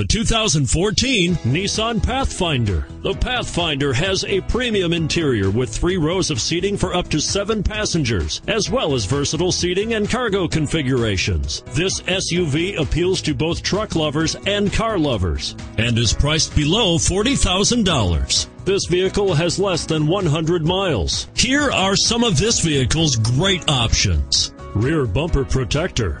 The 2014 Nissan Pathfinder. The Pathfinder has a premium interior with three rows of seating for up to seven passengers, as well as versatile seating and cargo configurations. This SUV appeals to both truck lovers and car lovers and is priced below $40,000. This vehicle has less than 100 miles. Here are some of this vehicle's great options. Rear bumper protector